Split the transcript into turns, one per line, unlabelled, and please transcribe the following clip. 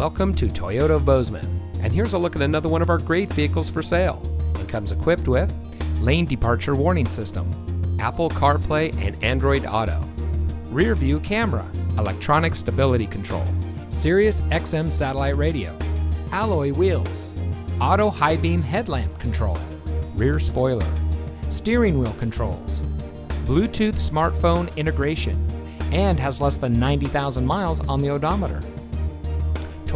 Welcome to Toyota Bozeman. And here's a look at another one of our great vehicles for sale. It comes equipped with
lane departure warning system,
Apple CarPlay and Android Auto,
rear view camera,
electronic stability control,
Sirius XM satellite radio,
alloy wheels,
auto high beam headlamp control,
rear spoiler,
steering wheel controls, Bluetooth smartphone integration, and has less than 90,000 miles on the odometer.